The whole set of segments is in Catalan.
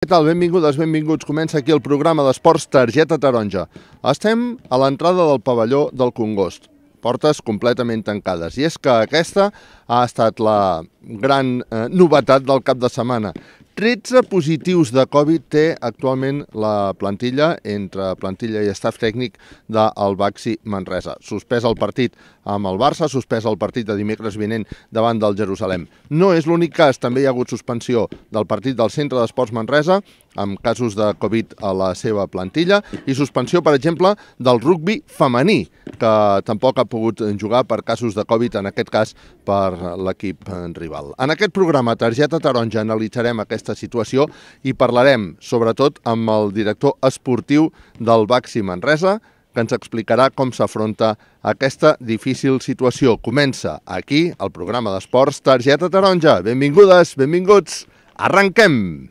Què tal? Benvingudes, benvinguts. Comença aquí el programa d'esports Targeta Taronja. Estem a l'entrada del pavelló del Congost. Portes completament tancades. I és que aquesta ha estat la gran eh, novetat del cap de setmana. 13 positius de Covid té actualment la plantilla, entre plantilla i staff tècnic del Baxi Manresa. Suspès el partit amb el Barça, suspès el partit de dimecres vinent davant del Jerusalem. No és l'únic cas, també hi ha hagut suspensió del partit del Centre d'Esports Manresa, amb casos de Covid a la seva plantilla, i suspensió, per exemple, del rugbi femení, que tampoc ha pogut jugar per casos de Covid, en aquest cas per l'equip rival. En aquest programa, Targeta Taronja, analitzarem aquesta situació i parlarem, sobretot, amb el director esportiu del Baxi Manresa, que ens explicarà com s'afronta aquesta difícil situació. Comença aquí el programa d'esports Targeta Taronja. Benvingudes, benvinguts, arrenquem!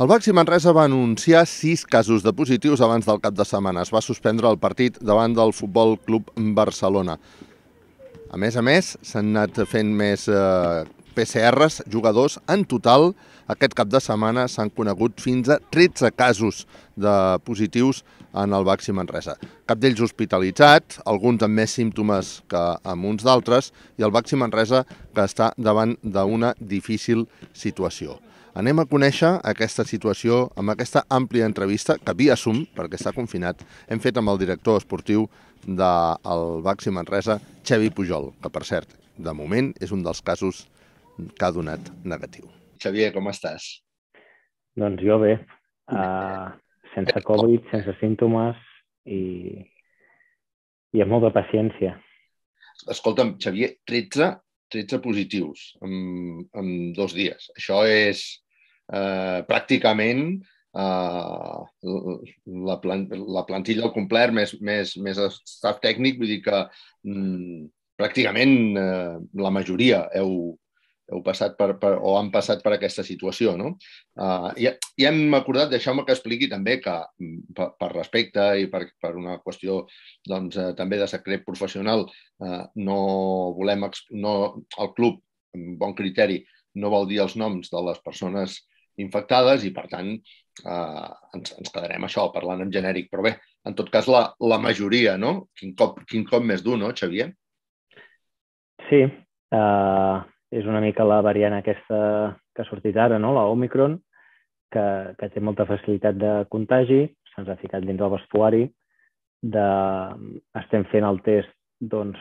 El Baxi Manresa va anunciar sis casos de positius abans del cap de setmana. Es va suspendre el partit davant del Futbol Club Barcelona. A més a més, s'han anat fent més eh, PCRs, jugadors. En total, aquest cap de setmana s'han conegut fins a 13 casos de positius en el Baxi Manresa. Cap d'ells hospitalitzat, alguns amb més símptomes que amb uns d'altres, i el Baxi Manresa que està davant d'una difícil situació. Anem a conèixer aquesta situació amb aquesta àmplia entrevista que via Zoom, perquè està confinat, hem fet amb el director esportiu del Baxi Manresa, Xavi Pujol, que per cert, de moment és un dels casos que ha donat negatiu. Xavier, com estàs? Doncs jo bé, uh, sense Covid, sense símptomes i, i amb molta paciència. Escolta'm, Xavier, 13 13 positius en, en dos dies. Això és eh, pràcticament eh, la, plan la plantilla al complet, més, més, més staff tècnic, vull dir que mm, pràcticament eh, la majoria heu, heu passat per, per, o han passat per aquesta situació. No? Uh, i, I hem acordat, deixeu-me que expliqui també que mm, per, per respecte i per, per una qüestió doncs, uh, també de secret professional, uh, no volem, no, el club, amb bon criteri, no vol dir els noms de les persones infectades i, per tant, uh, ens, ens quedarem això, parlant en genèric. Però bé, en tot cas, la, la majoria, no? Quin cop, quin cop més dur, no, Xavier? Sí, uh, és una mica la variant aquesta que ha sortit ara, no? la Omicron, que, que té molta facilitat de contagi, se'ns ha ficat dins del vestuari, de... estem fent el test doncs,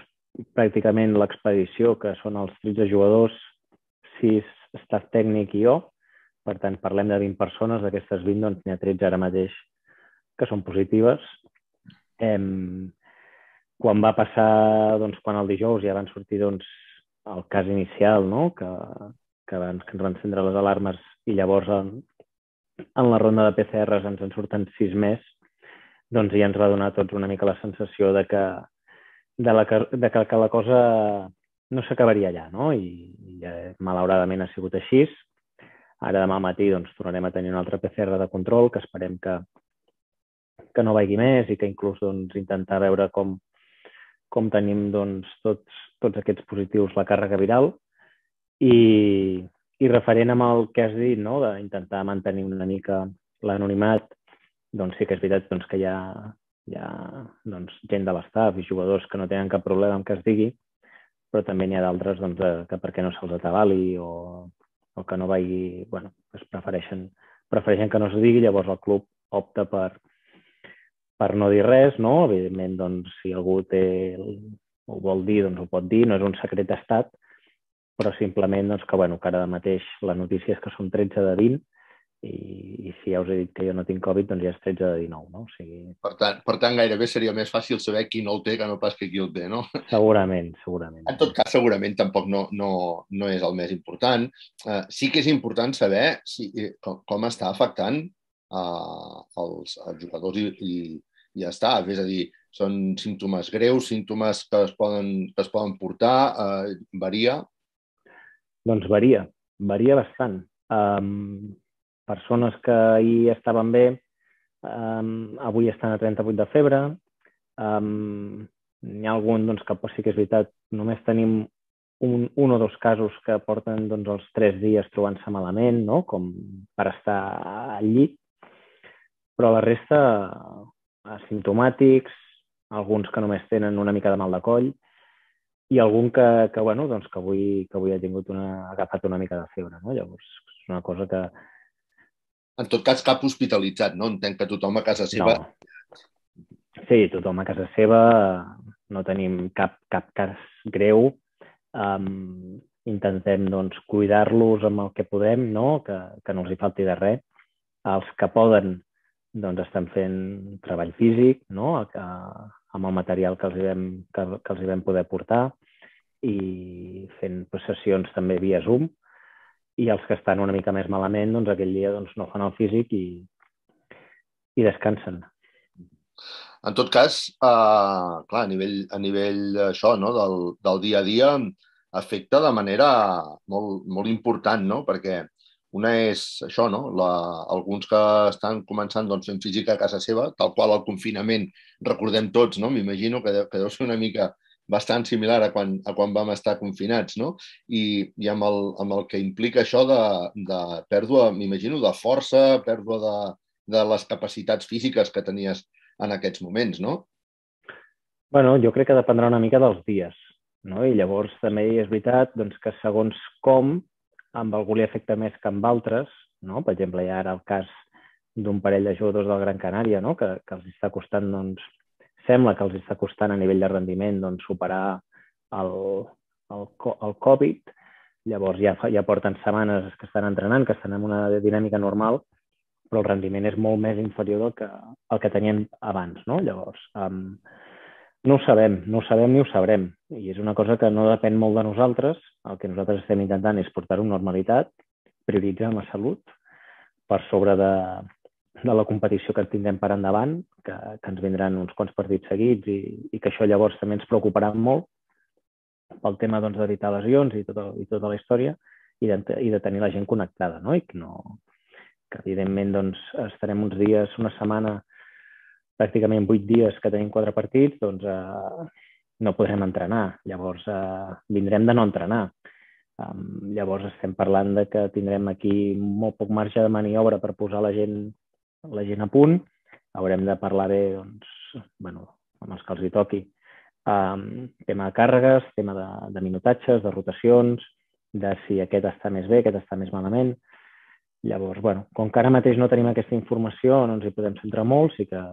pràcticament l'expedició, que són els 13 jugadors, 6 staff tècnic i jo, per tant, parlem de 20 persones, d'aquestes 20 doncs, n'hi ha 13 ara mateix que són positives. Em... Quan va passar, doncs, quan el dijous ja van sortir doncs, el cas inicial, no? que, que, abans que ens van encendre les alarmes i llavors en, en la ronda de PCRs ens en surten sis més, doncs ja ens va donar tots una mica la sensació de que, de la, de que, que la cosa no s'acabaria allà, no? I, i malauradament ha sigut així. Ara demà al matí doncs, tornarem a tenir un altre PCR de control que esperem que, que no vagi més i que inclús doncs, intentar veure com, com tenim doncs, tots, tots aquests positius la càrrega viral i, i referent amb el que has dit, no? d'intentar mantenir una mica l'anonimat, doncs sí que és veritat doncs, que hi ha, hi ha doncs, gent de l'estaf i jugadors que no tenen cap problema amb que es digui, però també n'hi ha d'altres doncs, que perquè no se'ls atabali o, o que no vagi, bueno, es prefereixen, prefereixen que no es digui, llavors el club opta per, per no dir res, no? Evidentment, doncs, si algú té, ho vol dir, doncs ho pot dir, no és un secret d'estat, però simplement doncs, que, bueno, que ara mateix la notícia és que són 13 de 20 i, i si ja us he dit que jo no tinc Covid, doncs ja és 13 de 19, no? O sigui... Per tant, per tant, gairebé seria més fàcil saber qui no el té que no pas que qui el té, no? Segurament, segurament. En tot cas, segurament tampoc no, no, no és el més important. Uh, sí que és important saber si, eh, com, com està afectant uh, els, els jugadors i, i ja està. És a dir, Són símptomes greus, símptomes que es poden, que es poden portar, eh, varia? Doncs varia, varia bastant. Um, persones que ahir estaven bé, um, avui estan a 38 de febre. Um, N'hi ha algun doncs, que sí que és veritat, només tenim un, un o dos casos que porten doncs, els tres dies trobant-se malament, no? com per estar al llit, però la resta asimptomàtics, alguns que només tenen una mica de mal de coll, i algun que, que, bueno, doncs que, avui, que avui ha tingut una, ha agafat una mica de febre. No? Llavors, és una cosa que, en tot cas, cap hospitalitzat, no? Entenc que tothom a casa seva... No. Sí, tothom a casa seva. No tenim cap, cap cas greu. Um, intentem doncs, cuidar-los amb el que podem, no? que, que no els hi falti de res. Els que poden doncs, estan fent treball físic no? que, amb el material que els, hi vam, que, que els hi vam poder portar i fent sessions també via Zoom i els que estan una mica més malament, doncs aquell dia doncs, no fan el físic i, i descansen. En tot cas, eh, clar, a nivell, a nivell això, no, del, del dia a dia, afecta de manera molt, molt important, no? perquè una és això, no? La, alguns que estan començant doncs, fent física a casa seva, tal qual el confinament, recordem tots, no? m'imagino que, que deu ser una mica bastant similar a quan, a quan vam estar confinats, no? I, i amb, el, amb el que implica això de, de pèrdua, m'imagino, de força, pèrdua de, de les capacitats físiques que tenies en aquests moments, no? bueno, jo crec que dependrà una mica dels dies, no? I llavors també és veritat doncs, que segons com, amb algú li afecta més que amb altres, no? Per exemple, hi ha ara el cas d'un parell de jugadors del Gran Canària, no? que, que els està costant doncs, sembla que els està costant a nivell de rendiment doncs, superar el, el, el Covid. Llavors ja, ja porten setmanes que estan entrenant, que estan en una dinàmica normal, però el rendiment és molt més inferior del que, el que tenien abans. No? Llavors, um, no ho sabem, no ho sabem ni ho sabrem. I és una cosa que no depèn molt de nosaltres. El que nosaltres estem intentant és portar-ho amb normalitat, prioritzant la salut per sobre de, de la competició que tindrem per endavant, que, que ens vindran uns quants partits seguits i, i que això llavors també ens preocuparà molt pel tema doncs, d'evitar lesions i tota, i tota la història i de, i de tenir la gent connectada, no? I que, no, que evidentment doncs, estarem uns dies, una setmana, pràcticament vuit dies que tenim quatre partits, doncs eh, no podrem entrenar. Llavors eh, vindrem de no entrenar. Um, llavors estem parlant de que tindrem aquí molt poc marge de maniobra per posar la gent la gent a punt, haurem de parlar bé, doncs, bueno, amb els que els hi toqui. Um, tema de càrregues, tema de, de minutatges, de rotacions, de si aquest està més bé, aquest està més malament. Llavors, bueno, com que ara mateix no tenim aquesta informació, no ens hi podem centrar molt, sí que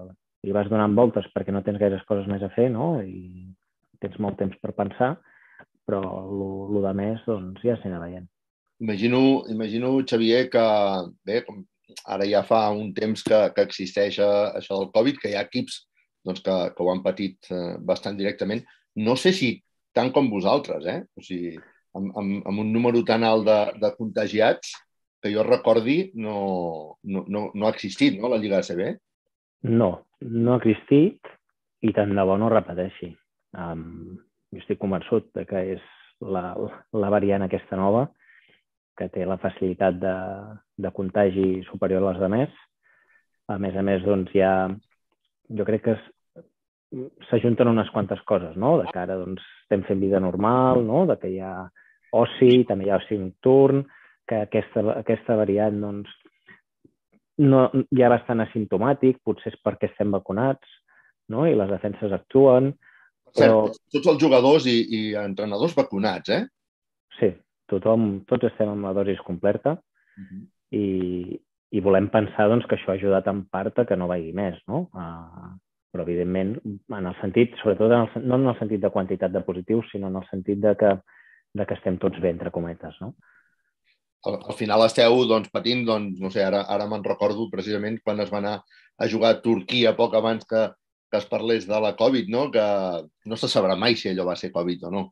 hi vas donant voltes perquè no tens gaires coses més a fer, no? I tens molt temps per pensar, però el de més, doncs, ja s'hi veient. Imagino, imagino, Xavier, que bé, com ara ja fa un temps que, que existeix eh, això del Covid, que hi ha equips doncs, que, que ho han patit eh, bastant directament. No sé si tant com vosaltres, eh? O sigui, amb, amb, amb un número tan alt de, de contagiats que jo recordi no, no, no, no ha existit, no, la Lliga ACB? No, no ha existit i tant de bo no repeteixi. Um, jo estic convençut de que és la, la variant aquesta nova que té la facilitat de, de contagi superior a les de més. A més a més, doncs, ja, jo crec que s'ajunten unes quantes coses, no? De cara, doncs, estem fent vida normal, no? De que hi ha oci, també hi ha oci nocturn, que aquesta, aquesta variant, doncs, no, ja bastant asimptomàtic, potser és perquè estem vacunats, no? I les defenses actuen. Però... Cert, tots els jugadors i, i entrenadors vacunats, eh? Sí, tothom, tots estem amb la dosis completa uh -huh. i, i volem pensar doncs, que això ha ajudat en part a que no vagi més, no? Uh, però, evidentment, en el sentit, sobretot en el, no en el sentit de quantitat de positius, sinó en el sentit de que, de que estem tots bé, entre cometes, no? Al, al final esteu doncs, patint, doncs, no sé, ara, ara me'n recordo precisament quan es va anar a jugar a Turquia poc abans que, que es parlés de la Covid, no? que no se sabrà mai si allò va ser Covid o no,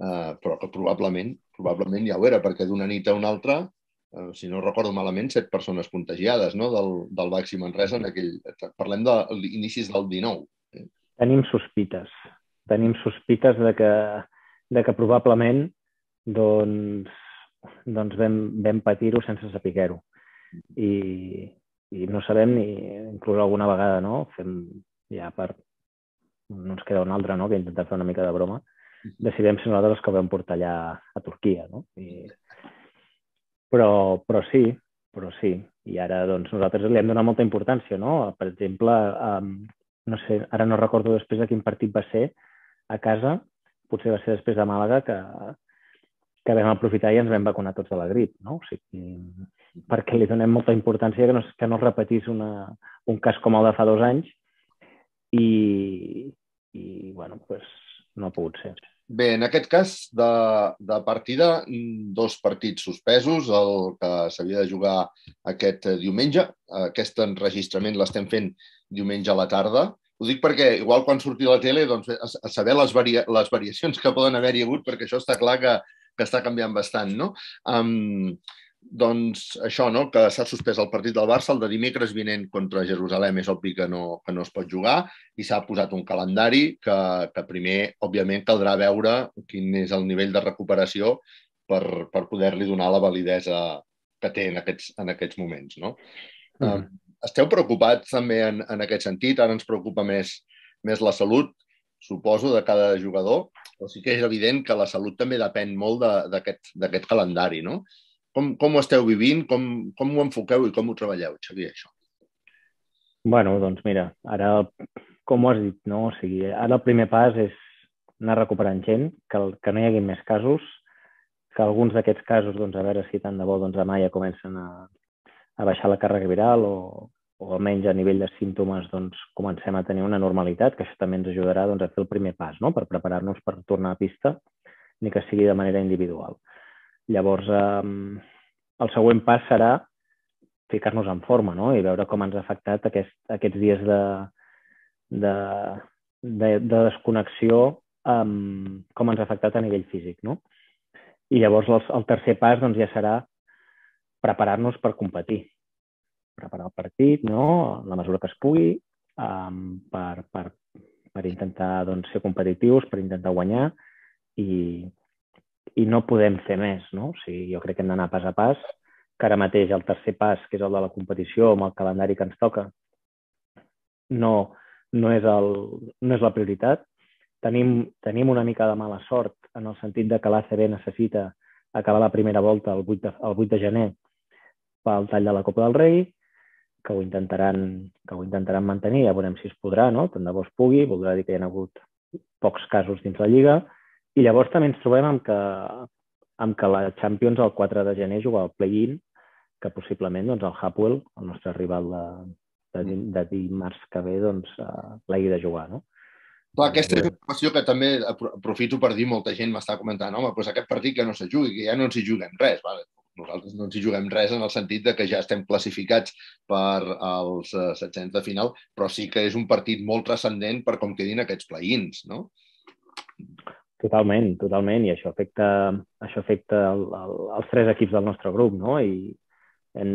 uh, però que probablement probablement ja ho era, perquè d'una nit a una altra, eh, si no recordo malament, set persones contagiades no? del, del Baxi Manresa en aquell... Parlem d'inicis de del 19. Eh? Tenim sospites. Tenim sospites de que, de que probablement doncs, doncs vam, vam patir-ho sense saber-ho. I, I no sabem ni, inclús alguna vegada, no? Fem ja per... No ens queda una altra, no?, que intentar fer una mica de broma. Decidem ser nosaltres els que vam portar allà a Turquia, no? I... Però, però sí, però sí. I ara doncs, nosaltres li hem donat molta importància, no? Per exemple, um, no sé, ara no recordo després de quin partit va ser a casa, potser va ser després de Màlaga, que, que vam aprofitar i ens vam vacunar tots de la grip, no? O sigui, perquè li donem molta importància que no, que no es repetís una, un cas com el de fa dos anys i, i bueno, pues, no ha pogut ser. Bé, en aquest cas de, de partida, dos partits suspesos, el que s'havia de jugar aquest diumenge. Aquest enregistrament l'estem fent diumenge a la tarda. Ho dic perquè, igual quan surti la tele, doncs, a, saber les, varia les variacions que poden haver-hi hagut, perquè això està clar que, que està canviant bastant, no? Um, doncs això, no? que s'ha suspès el partit del Barça, el de dimecres vinent contra Jerusalem és obvi que no, que no es pot jugar i s'ha posat un calendari que, que primer, òbviament, caldrà veure quin és el nivell de recuperació per, per poder-li donar la validesa que té en aquests, en aquests moments. No? Mm. Esteu preocupats també en, en aquest sentit? Ara ens preocupa més, més la salut, suposo, de cada jugador, però sí que és evident que la salut també depèn molt d'aquest calendari, no? Com, com ho esteu vivint? Com, com ho enfoqueu i com ho treballeu, Xavier, això? bueno, doncs mira, ara, com ho has dit, no? O sigui, ara el primer pas és anar recuperant gent, que, que no hi hagi més casos, que alguns d'aquests casos, doncs, a veure si tant de bo doncs, demà ja comencen a, a baixar la càrrega viral o, o almenys a nivell de símptomes doncs, comencem a tenir una normalitat, que això també ens ajudarà doncs, a fer el primer pas no? per preparar-nos per tornar a pista, ni que sigui de manera individual. Llavors, eh, el següent pas serà ficar-nos en forma no? i veure com ens ha afectat aquest, aquests dies de, de, de, de desconnexió, um, com ens ha afectat a nivell físic. No? I llavors el, el tercer pas doncs, ja serà preparar-nos per competir. Preparar el partit, no? la mesura que es pugui, um, per, per, per intentar doncs, ser competitius, per intentar guanyar i, i no podem fer més, no? O sigui, jo crec que hem d'anar pas a pas, que ara mateix el tercer pas, que és el de la competició, amb el calendari que ens toca, no, no, és, el, no és la prioritat. Tenim, tenim una mica de mala sort en el sentit de que l'ACB necessita acabar la primera volta el 8 de, el 8 de gener pel tall de la Copa del Rei, que ho intentaran, que ho intentaran mantenir, ja veurem si es podrà, no? tant de bo es pugui, voldrà dir que hi ha hagut pocs casos dins la Lliga, i llavors també ens trobem amb que, amb que la Champions el 4 de gener juga al play-in, que possiblement doncs, el Hapwell, el nostre rival de, de, de dimarts que ve, doncs, uh, l'hagi de jugar, no? Clar, aquesta és una qüestió que també aprofito per dir, molta gent m'està comentant, home, doncs aquest partit que no se jugui, que ja no ens hi juguem res. Vale? Nosaltres no ens hi juguem res en el sentit de que ja estem classificats per als 700 eh, de final, però sí que és un partit molt transcendent per com quedin aquests play-ins, no? Totalment, totalment, i això afecta, això afecta el, el, els tres equips del nostre grup, no? I en,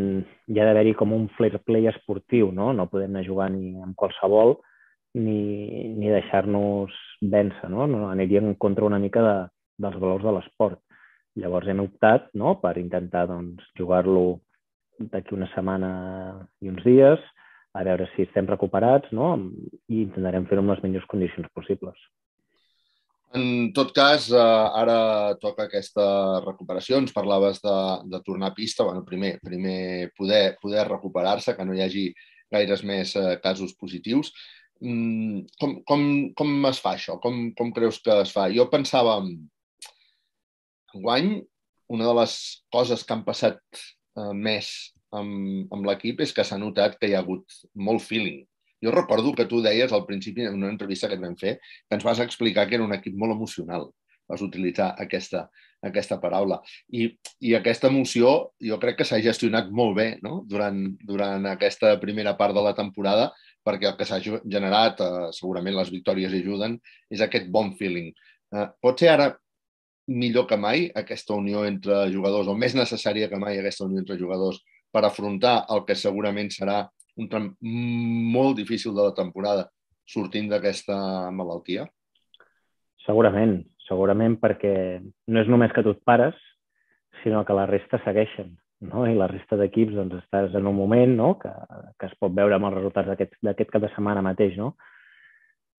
hi ha d'haver-hi com un fair play esportiu, no? No podem anar jugant ni amb qualsevol ni, ni deixar-nos vèncer, no? no? Aniríem contra una mica de, dels valors de l'esport. Llavors hem optat no? per intentar doncs, jugar-lo d'aquí una setmana i uns dies, a veure si estem recuperats no? i intentarem fer-ho en les millors condicions possibles. En tot cas, eh, ara toca aquesta recuperació. Ens parlaves de, de tornar a pista. Bueno, primer, primer poder, poder recuperar-se, que no hi hagi gaires més eh, casos positius. Mm, com, com, com es fa això? Com, com creus que es fa? Jo pensava, guany, una de les coses que han passat eh, més amb, amb l'equip és que s'ha notat que hi ha hagut molt feeling jo recordo que tu deies al principi en una entrevista que et vam fer que ens vas explicar que era un equip molt emocional. Vas utilitzar aquesta, aquesta paraula. I, I aquesta emoció jo crec que s'ha gestionat molt bé no? durant, durant aquesta primera part de la temporada perquè el que s'ha generat, eh, segurament les victòries ajuden, és aquest bon feeling. Eh, pot ser ara millor que mai aquesta unió entre jugadors, o més necessària que mai aquesta unió entre jugadors per afrontar el que segurament serà un tram molt difícil de la temporada, sortint d'aquesta malaltia? Segurament, segurament perquè no és només que tu et pares, sinó que la resta segueixen. No? I la resta d'equips doncs, estàs en un moment no? que, que es pot veure amb els resultats d'aquest cap de setmana mateix, no?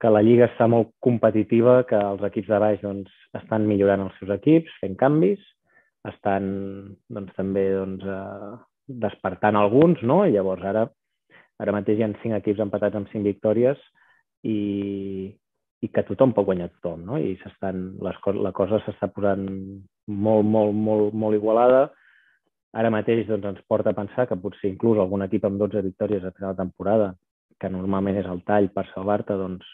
Que la Lliga està molt competitiva, que els equips de baix doncs, estan millorant els seus equips, fent canvis, estan doncs, també doncs, eh, despertant alguns, no? i llavors ara, ara mateix hi ha cinc equips empatats amb cinc victòries i, i que tothom pot guanyar tothom, no? I s'estan, les, la cosa s'està posant molt, molt, molt, molt igualada. Ara mateix doncs, ens porta a pensar que potser inclús algun equip amb 12 victòries a final de temporada, que normalment és el tall per salvar-te, doncs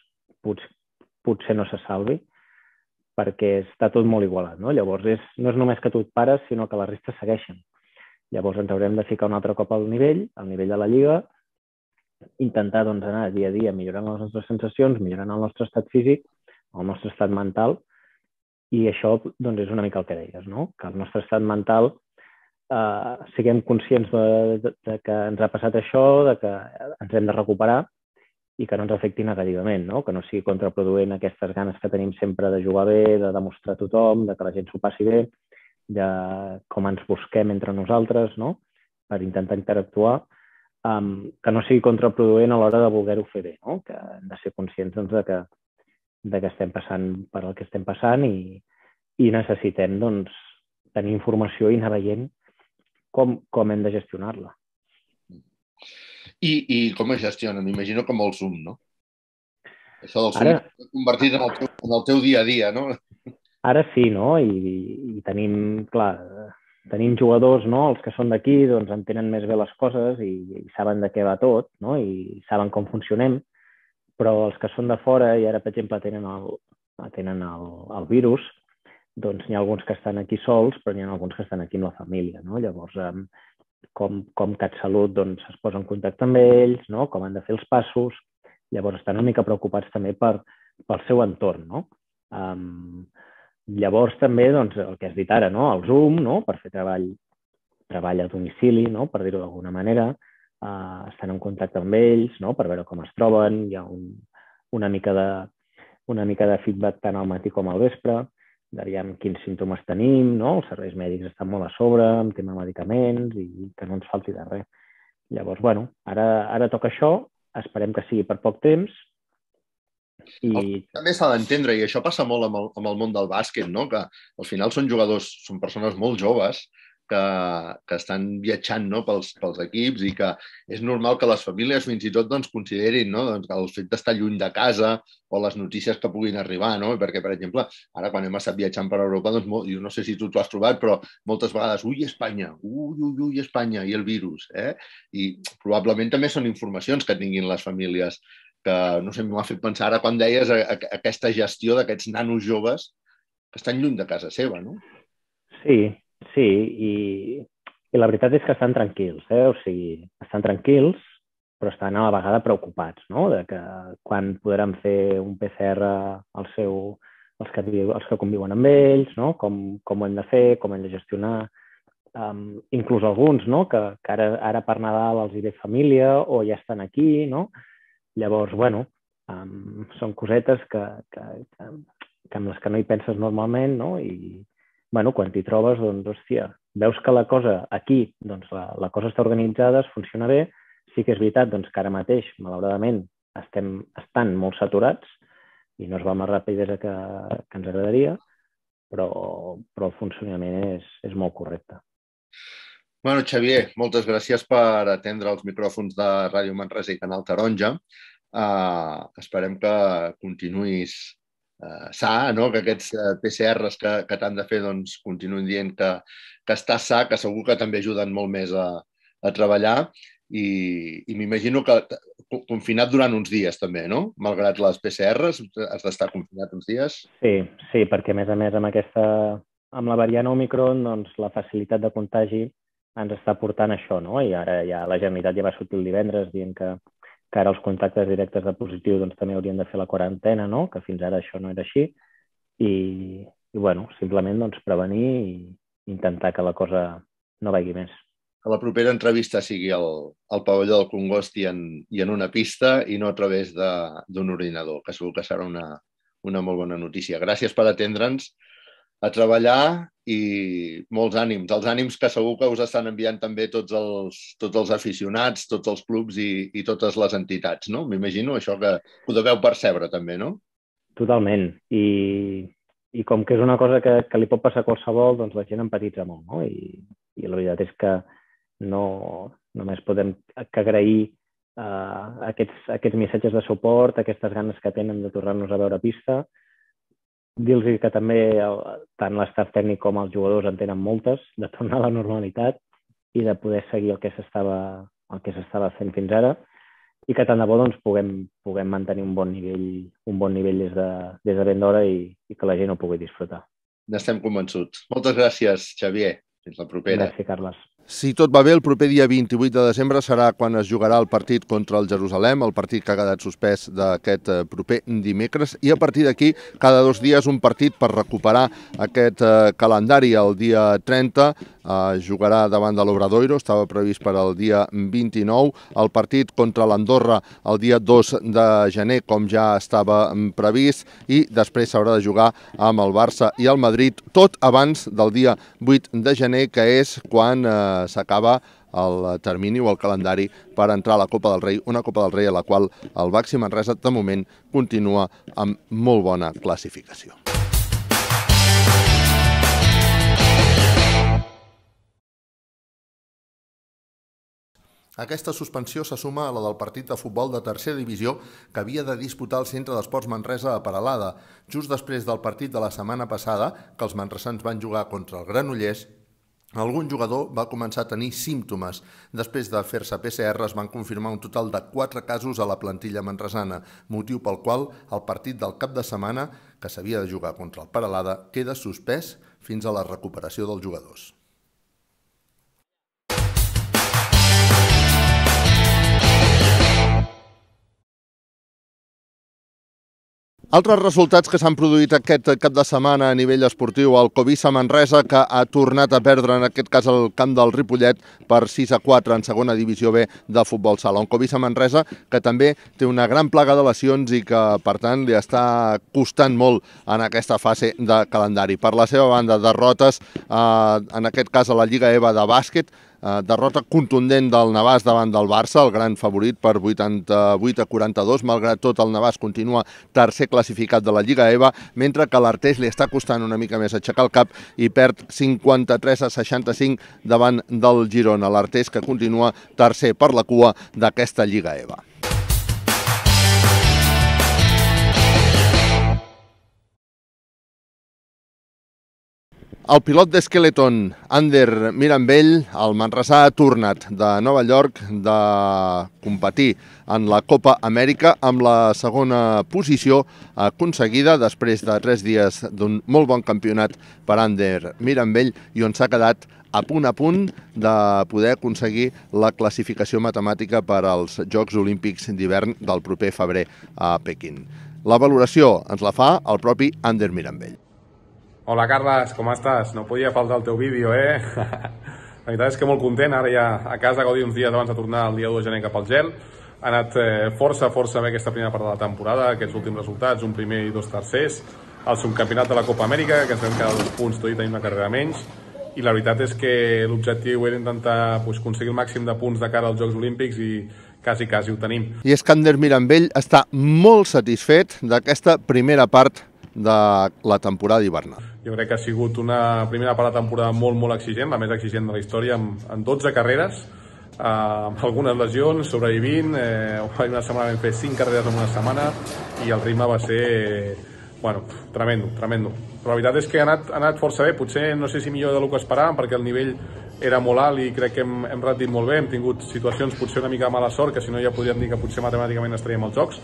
potser, potser no se salvi, perquè està tot molt igualat. No? Llavors, és, no és només que tu et pares, sinó que la resta segueixen. Llavors ens haurem de ficar un altre cop al nivell, al nivell de la Lliga, intentar doncs, anar dia a dia millorant les nostres sensacions, millorant el nostre estat físic, el nostre estat mental, i això doncs, és una mica el que deies, no? que el nostre estat mental eh, siguem conscients de, de, de que ens ha passat això, de que ens hem de recuperar i que no ens afecti negativament, no? que no sigui contraproduent aquestes ganes que tenim sempre de jugar bé, de demostrar a tothom, de que la gent s'ho passi bé, de com ens busquem entre nosaltres no? per intentar interactuar um, que no sigui contraproduent a l'hora de voler-ho fer bé, no? que hem de ser conscients doncs, de, que, de que estem passant per el que estem passant i, i necessitem doncs, tenir informació i anar veient com, com hem de gestionar-la. I, I com es gestiona? M'imagino com el Zoom, no? Això del Zoom Ara... convertit en el, teu, en el teu dia a dia, no? Ara sí, no? I, i tenim, clar, tenim jugadors, no? els que són d'aquí, doncs entenen més bé les coses i, i saben de què va tot, no? i saben com funcionem, però els que són de fora i ara, per exemple, tenen el, tenen el, el virus, doncs n'hi ha alguns que estan aquí sols, però n'hi ha alguns que estan aquí amb la família. No? Llavors, com, com CatSalut doncs, es posa en contacte amb ells, no? com han de fer els passos, llavors estan una mica preocupats també per, pel seu entorn. No? Um, Llavors també doncs, el que has dit ara, no? el Zoom, no? per fer treball, treball a domicili, no? per dir-ho d'alguna manera, uh, estan en contacte amb ells no? per veure com es troben, hi ha un, una, mica de, una mica de feedback tant al matí com al vespre, veiem quins símptomes tenim, no? els serveis mèdics estan molt a sobre, amb tema medicaments i que no ens falti de res. Llavors, bueno, ara, ara toca això, esperem que sigui per poc temps, i... També s'ha d'entendre, i això passa molt amb el, amb el món del bàsquet, no? que al final són jugadors, són persones molt joves, que, que estan viatjant no? pels, pels equips i que és normal que les famílies fins i tot doncs, considerin no? doncs, el fet d'estar lluny de casa o les notícies que puguin arribar, no? perquè, per exemple, ara quan hem estat viatjant per Europa, doncs, molt, jo no sé si tu t'ho has trobat, però moltes vegades, ui, Espanya, ui, ui, ui, Espanya, i el virus. Eh? I probablement també són informacions que tinguin les famílies que, no sé, m'ha fet pensar ara quan deies a, a, aquesta gestió d'aquests nanos joves que estan lluny de casa seva, no? Sí, sí, i, i la veritat és que estan tranquils, eh? o sigui, estan tranquils, però estan a la vegada preocupats, no? De que quan podran fer un PCR al seu, els que, els que conviuen amb ells, no? Com, com ho hem de fer, com hem de gestionar, um, inclús alguns, no? Que, que ara, ara per Nadal els hi ve família o ja estan aquí, no? Llavors, bueno, um, són cosetes que, que, que, que amb les que no hi penses normalment, no? I, bueno, quan t'hi trobes, doncs, hòstia, veus que la cosa aquí, doncs, la, la cosa està organitzada, es funciona bé, sí que és veritat doncs, que ara mateix, malauradament, estem estan molt saturats i no es va amb la rapidesa que, que ens agradaria, però, però el funcionament és, és molt correcte. Bueno, Xavier, moltes gràcies per atendre els micròfons de Ràdio Manresa i Canal Taronja. Uh, esperem que continuïs uh, sa, no? que aquests eh, PCRs que, que t'han de fer doncs, continuïn dient que, que estàs sa, que segur que també ajuden molt més a, a treballar i, i m'imagino que confinat durant uns dies també, no? Malgrat les PCRs, has d'estar confinat uns dies? Sí, sí, perquè a més a més amb aquesta amb la variant Omicron, doncs, la facilitat de contagi ens està portant això, no? I ara ja la Generalitat ja va sortir el divendres dient que, que ara els contactes directes de positiu doncs, també haurien de fer la quarantena, no? Que fins ara això no era així. I, i bueno, simplement doncs, prevenir i intentar que la cosa no vagi més. que la propera entrevista sigui al, al pavelló del Congost i en, i en una pista i no a través d'un ordinador, que segur que serà una, una molt bona notícia. Gràcies per atendre'ns a treballar i molts ànims. Els ànims que segur que us estan enviant també tots els, tots els aficionats, tots els clubs i, i totes les entitats, no? M'imagino això que ho deveu percebre també, no? Totalment. I, i com que és una cosa que, que li pot passar a qualsevol, doncs la gent empatitza molt, no? I, i la veritat és que no només podem que agrair uh, aquests, aquests missatges de suport, aquestes ganes que tenen de tornar-nos a veure a pista, dir-los que també el, tant l'estat tècnic com els jugadors en tenen moltes, de tornar a la normalitat i de poder seguir el que s'estava el que s'estava fent fins ara i que tant de bo doncs, puguem, puguem mantenir un bon nivell, un bon nivell des de, des de ben d'hora i, i que la gent ho pugui disfrutar. N'estem convençuts. Moltes gràcies, Xavier. Fins la propera. Gràcies, Carles. Si tot va bé, el proper dia 28 de desembre serà quan es jugarà el partit contra el Jerusalem, el partit que ha quedat suspès d'aquest eh, proper dimecres, i a partir d'aquí, cada dos dies, un partit per recuperar aquest eh, calendari. El dia 30 eh, jugarà davant de l'Obradoiro, estava previst per al dia 29, el partit contra l'Andorra el dia 2 de gener, com ja estava mm, previst, i després s'haurà de jugar amb el Barça i el Madrid, tot abans del dia 8 de gener, que és quan eh, s'acaba el termini o el calendari per entrar a la Copa del Rei, una Copa del Rei a la qual el Baxi Manresa de moment continua amb molt bona classificació. Aquesta suspensió se suma a la del partit de futbol de tercera divisió que havia de disputar el Centre d'Esports Manresa a Paralada, just després del partit de la setmana passada que els manresans van jugar contra el Granollers algun jugador va començar a tenir símptomes. Després de fer-se PCR es van confirmar un total de 4 casos a la plantilla manresana, motiu pel qual el partit del cap de setmana, que s'havia de jugar contra el Paralada, queda suspès fins a la recuperació dels jugadors. Altres resultats que s'han produït aquest cap de setmana a nivell esportiu, el Covisa Manresa, que ha tornat a perdre, en aquest cas, el camp del Ripollet per 6 a 4 en segona divisió B de futbol sala. Un Covisa Manresa que també té una gran plaga de lesions i que, per tant, li està costant molt en aquesta fase de calendari. Per la seva banda, derrotes, eh, en aquest cas a la Lliga EVA de bàsquet, derrota contundent del Navàs davant del Barça, el gran favorit per 88 a 42. Malgrat tot, el Navàs continua tercer classificat de la Lliga EVA, mentre que l'Artés li està costant una mica més aixecar el cap i perd 53 a 65 davant del Girona. L'Artés que continua tercer per la cua d'aquesta Lliga EVA. El pilot d'Skeleton, Ander Mirambell, el Manresa ha tornat de Nova York de competir en la Copa Amèrica amb la segona posició aconseguida després de tres dies d'un molt bon campionat per Ander Mirambell i on s'ha quedat a punt a punt de poder aconseguir la classificació matemàtica per als Jocs Olímpics d'hivern del proper febrer a Pequín. La valoració ens la fa el propi Ander Mirambell. Hola Carles, com estàs? No podia faltar el teu vídeo, eh? La veritat és que molt content, ara ja a casa gaudir uns dies abans de tornar el dia 2 de gener cap al gel. Ha anat eh, força, força bé aquesta primera part de la temporada, aquests últims resultats, un primer i dos tercers, el subcampionat de la Copa Amèrica, que ens vam quedar dos punts tot i tenir una carrera menys, i la veritat és que l'objectiu era intentar pues, aconseguir el màxim de punts de cara als Jocs Olímpics i quasi, quasi ho tenim. I Escander Mirambell està molt satisfet d'aquesta primera part de la temporada hivernal. Jo crec que ha sigut una primera part de temporada molt, molt exigent, la més exigent de la història, amb, amb 12 carreres, eh, amb algunes lesions, sobrevivint, eh, una setmana vam fer 5 carreres en una setmana i el ritme va ser, eh, bueno, tremendo, tremendo. Però la veritat és que ha anat, ha anat força bé, potser no sé si millor del que esperàvem, perquè el nivell era molt alt i crec que hem, hem rendit molt bé, hem tingut situacions potser una mica mala sort, que si no ja podríem dir que potser matemàticament estaríem als jocs,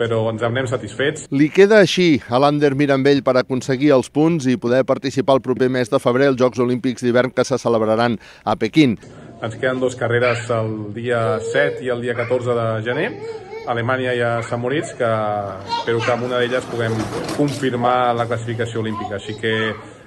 però ens en anem satisfets. Li queda així a l'Ander Mirambell per aconseguir els punts i poder participar el proper mes de febrer als Jocs Olímpics d'hivern que se celebraran a Pequín. Ens queden dues carreres el dia 7 i el dia 14 de gener, a Alemanya i a Sant Moritz, que espero que amb una d'elles puguem confirmar la classificació olímpica. Així que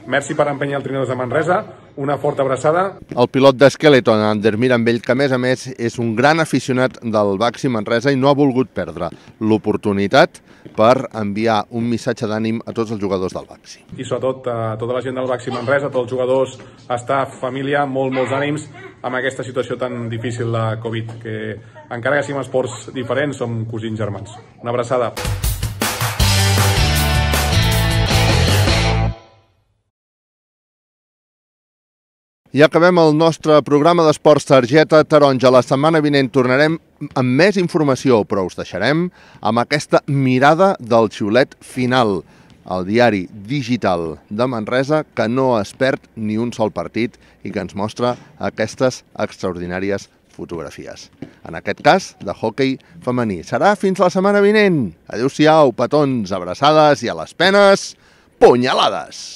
Merci per empenyar el Trineros de Manresa, una forta abraçada. El pilot d'Skeleton, Ander Mirambell, que a més a més és un gran aficionat del Baxi Manresa i no ha volgut perdre l'oportunitat per enviar un missatge d'ànim a tots els jugadors del Baxi. I sobretot a tota la gent del Baxi Manresa, a tots els jugadors, staff, família, molt, molts ànims amb aquesta situació tan difícil de Covid, que encara que siguem esports diferents, som cosins germans. Una abraçada. I acabem el nostre programa d'esports Targeta Taronja. La setmana vinent tornarem amb més informació, però us deixarem amb aquesta mirada del xiulet final, el diari digital de Manresa, que no es perd ni un sol partit i que ens mostra aquestes extraordinàries fotografies. En aquest cas, de hockey femení. Serà fins la setmana vinent. Adéu-siau, petons, abraçades i a les penes, punyalades!